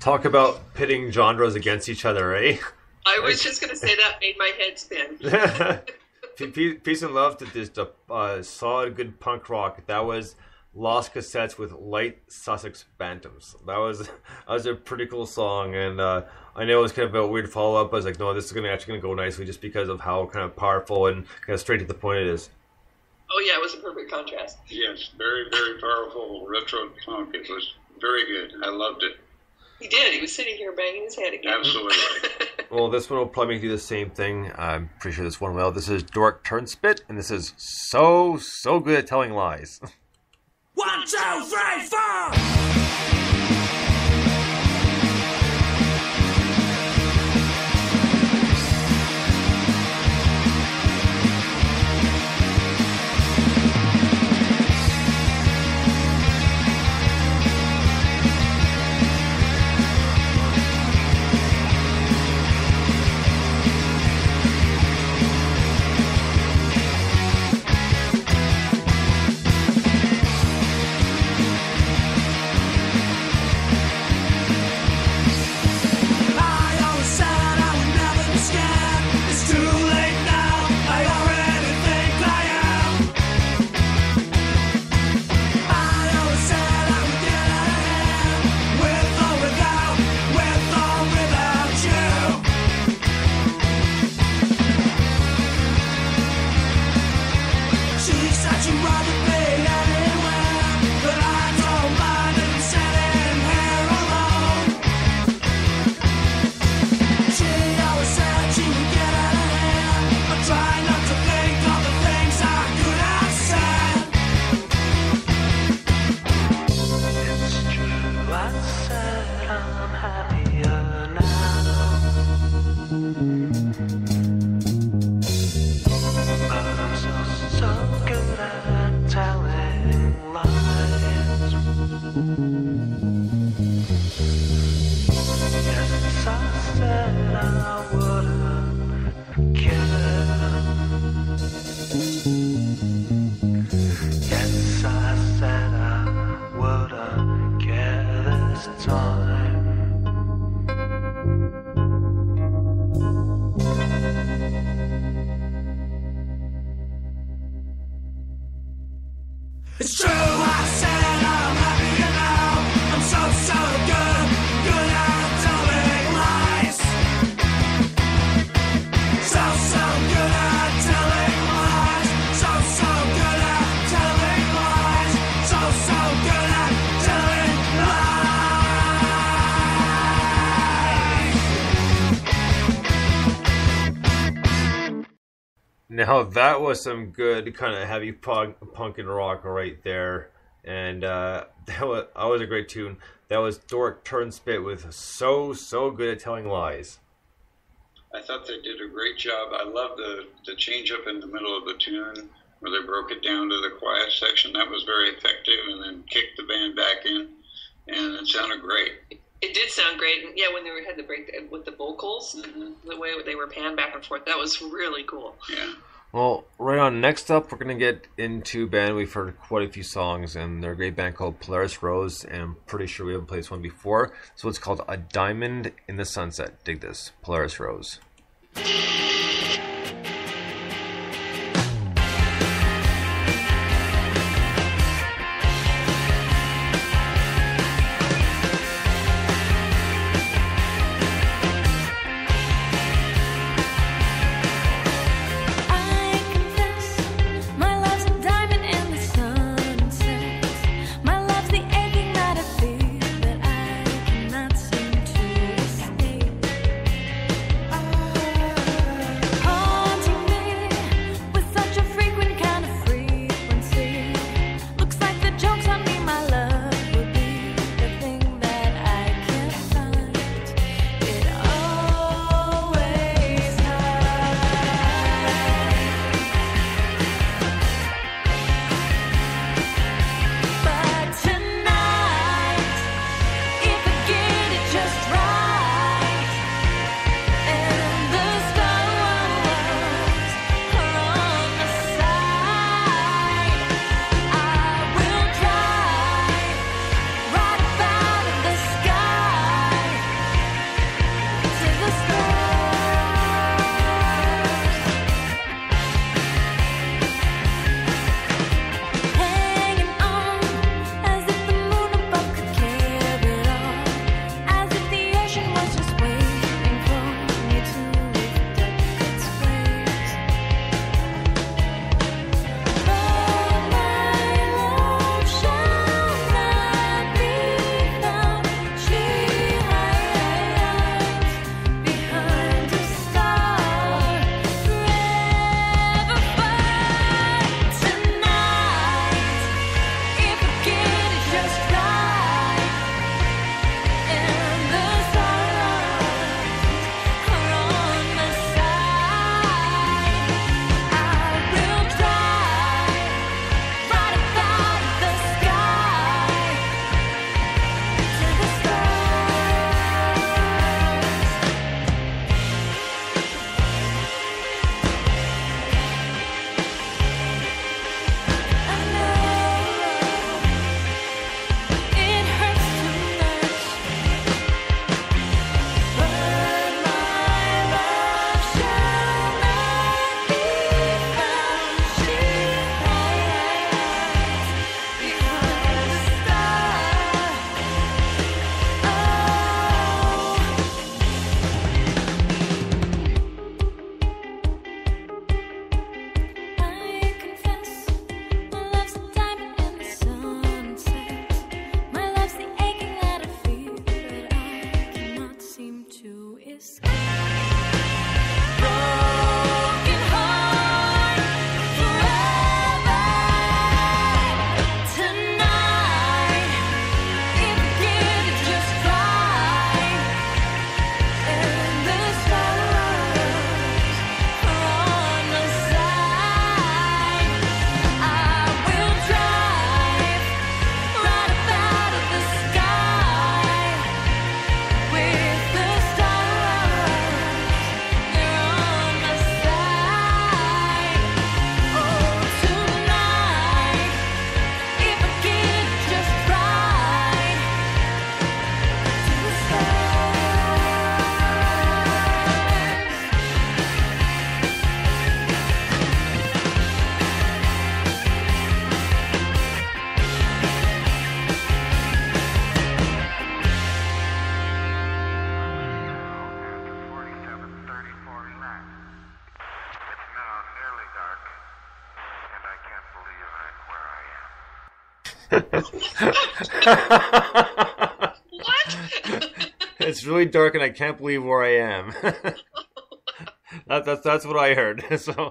Talk about pitting genres against each other, eh? I was just going to say that made my head spin. Peace and love to this uh, solid, good punk rock. That was Lost Cassettes with Light Sussex Bantams. That was that was a pretty cool song, and uh, I know it was kind of a weird follow up. I was like, no, this is gonna actually gonna go nicely, just because of how kind of powerful and kind of straight to the point it is. Oh yeah, it was a perfect contrast. Yes, very very powerful retro punk. It was very good. I loved it. He did. He was sitting here banging his head again. Absolutely. well, this one will probably do the same thing. I'm pretty sure this one will. This is Dork Turnspit, and this is so so good at telling lies. One, two, three, four! Now that was some good kind of heavy punk, punk and rock right there, and uh, that was that was a great tune. That was Dork Turnspit with "So So Good at Telling Lies." I thought they did a great job. I love the the change up in the middle of the tune where they broke it down to the quiet section. That was very effective, and then kicked the band back in, and it sounded great. It did sound great. Yeah, when they had the break with the vocals, mm-hmm. the way they were panned back and forth, that was really cool. Yeah. Well, right on. Next up, we're gonna get into band we've heard quite a few songs, and they're a great band called Polaris Rose, and I'm pretty sure we haven't played this one before. So it's called A Diamond in the Sunset. Dig this, Polaris Rose. What? it's really dark and I can't believe where I am. that, that's that's what I heard. so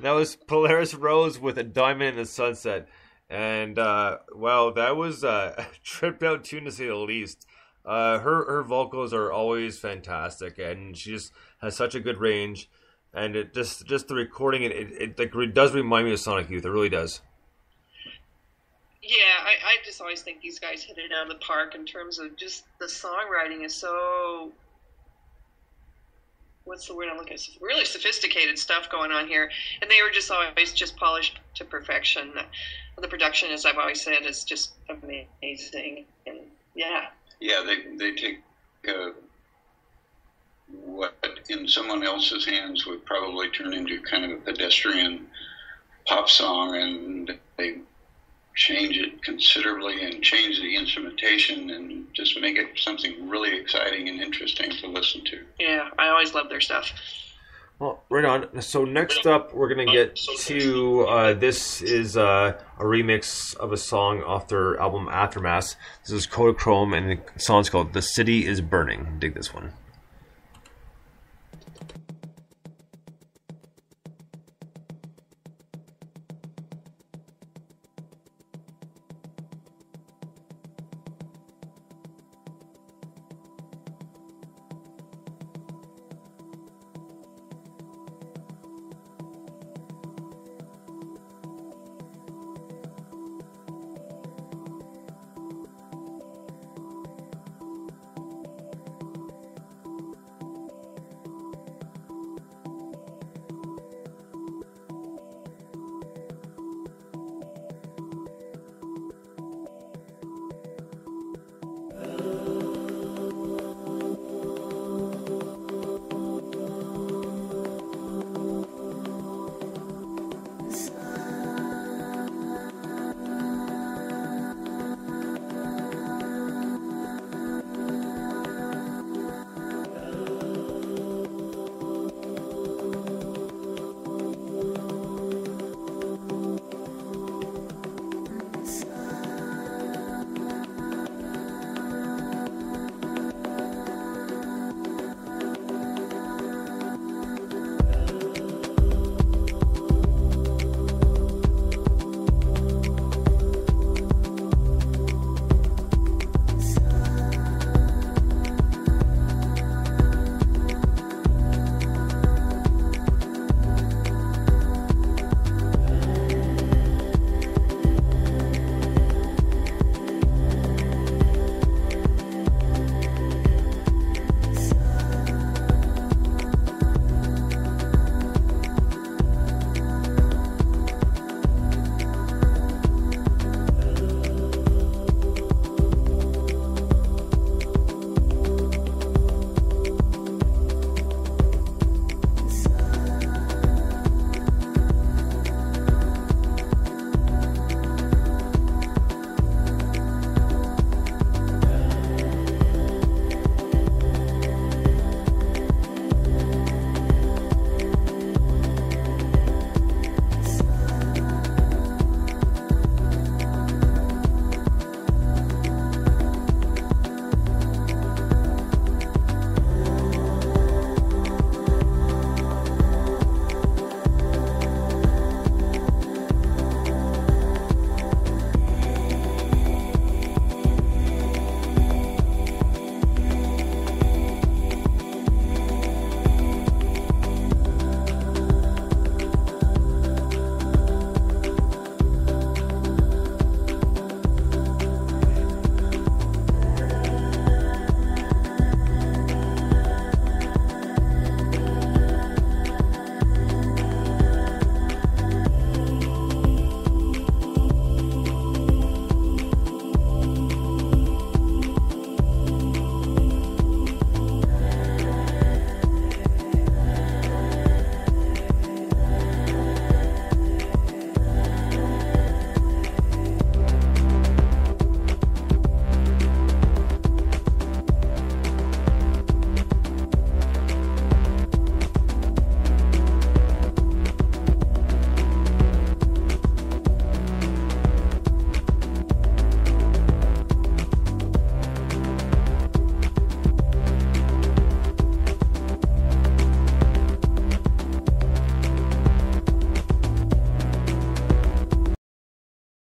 that was Polaris Rose with a diamond in the sunset, and uh, wow, that was uh, a tripped out tune to say the least. Uh, her her vocals are always fantastic, and she just has such a good range. And it just just the recording it it, it, like, it does remind me of Sonic Youth. It really does. Yeah, I, I just always think these guys hit it out of the park in terms of just the songwriting is so. What's the word I'm looking at? Really sophisticated stuff going on here, and they were just always just polished to perfection. The production, as I've always said, is just amazing, and yeah. Yeah, they they take uh, what in someone else's hands would probably turn into kind of a pedestrian pop song, and they change it considerably and change the instrumentation and just make it something really exciting and interesting to listen to. Yeah, I always love their stuff. Well, right on. So next up, we're gonna get to uh, this is uh, a remix of a song off their album Aftermath. This is Kodachrome, and the song's called "The City Is Burning." Dig this one.